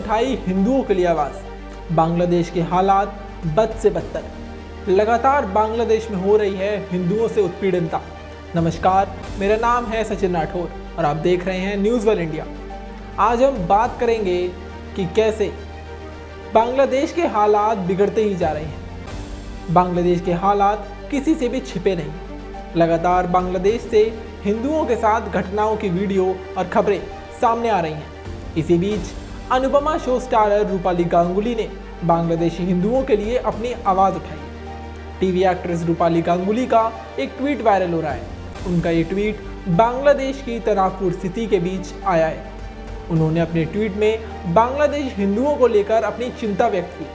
उठाई हिंदुओं के लिए आवाज़। बांग्लादेश के हालात बद से बदतर। लगातार बांग्लादेश में हो रही है हिंदुओं से उत्पीड़नता। नमस्कार, मेरा नाम है सचिन राठौर और आप देख रहे हैं न्यूज़ वर्ल्ड इंडिया। आज हम बात करेंगे कि कैसे बांग्लादेश के हालात बिगड़ते ही जा रहे हैं। बांग्लादेश के हालात किसी से भी छिपे नहीं। लगातार बांग्लादेश से हिंदुओं के साथ घटनाओं की वीडियो और खबरें सामने आ रही हैं। इसी बीच अनुपमा शो स्टारर रूपाली गांगुली ने बांग्लादेशी हिंदुओं के लिए अपनी आवाज़ उठाई। टीवी एक्ट्रेस रूपाली गांगुली का एक ट्वीट वायरल हो रहा है। उनका ये ट्वीट बांग्लादेश की तनावपूर्ण स्थिति के बीच आया है। उन्होंने अपने ट्वीट में बांग्लादेश हिंदुओं को लेकर अपनी चिंता व्यक्त की।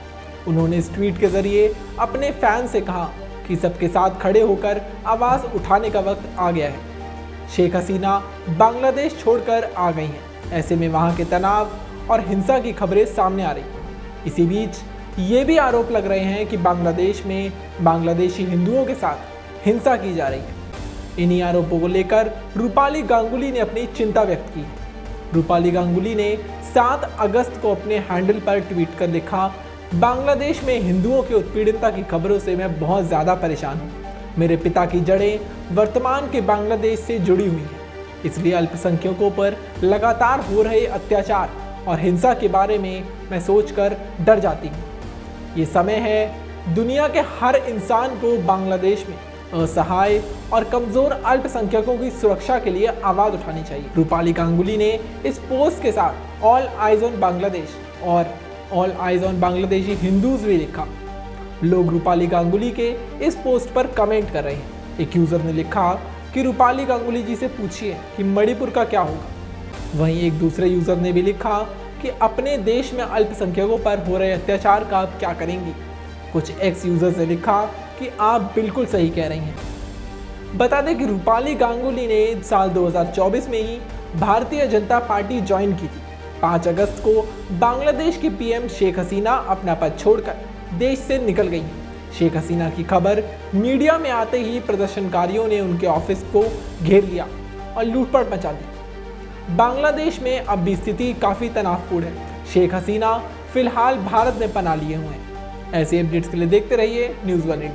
उन्होंने इस ट्वीट के ज़रिए अपने फ़ैन से कहा कि सबके साथ खड़े होकर आवाज़ उठाने का वक्त आ गया है। शेख हसीना बांग्लादेश छोड़कर आ गई हैं। ऐसे में वहाँ के तनाव और हिंसा की खबरें सामने आ रही इसी बीच ये भी आरोप लग रहे हैं कि बांग्लादेश में बांग्लादेशी हिंदुओं के साथ हिंसा की जा रही है। इन्हीं आरोपों को लेकर रूपाली गांगुली ने अपनी चिंता व्यक्त की। रूपाली गांगुली ने 7 अगस्त को अपने हैंडल पर ट्वीट कर लिखा, बांग्लादेश में हिंदुओं की उत्पीड़नता की खबरों से मैं बहुत ज़्यादा परेशान हूँ। मेरे पिता की जड़ें वर्तमान के बांग्लादेश से जुड़ी हुई हैं। इसलिए अल्पसंख्यकों पर लगातार हो रहे अत्याचार और हिंसा के बारे में मैं सोचकर डर जाती हूँ। ये समय है दुनिया के हर इंसान को बांग्लादेश में असहाय और कमज़ोर अल्पसंख्यकों की सुरक्षा के लिए आवाज़ उठानी चाहिए। रूपाली गांगुली ने इस पोस्ट के साथ ऑल आइज़ ऑन बांग्लादेश और all eyes on Bangladeshi Hindus भी लिखा। लोग रूपाली गांगुली के इस पोस्ट पर कमेंट कर रहे हैं। एक यूज़र ने लिखा कि रूपाली गांगुली जी से पूछिए कि मणिपुर का क्या होगा। वहीं एक दूसरे यूज़र ने भी लिखा कि अपने देश में अल्पसंख्यकों पर हो रहे अत्याचार का आप क्या करेंगी? कुछ एक्स यूज़र्स ने लिखा कि आप बिल्कुल सही कह रही हैं। बता दें कि रूपाली गांगुली ने साल 2024 में ही भारतीय जनता पार्टी ज्वाइन की थी। 5 अगस्त को बांग्लादेश की पीएम शेख हसीना अपना पद छोड़कर देश से निकल गई। शेख हसीना की खबर मीडिया में आते ही प्रदर्शनकारियों ने उनके ऑफ़िस को घेर लिया और लूटपाट मचा दी। बांग्लादेश में अब भी स्थिति काफ़ी तनावपूर्ण है। शेख हसीना फ़िलहाल भारत में पना लिए हुए हैं। ऐसे अपडेट्स के लिए देखते रहिए न्यूज़ वन इंडिया।